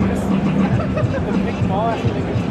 Like, just the big boss.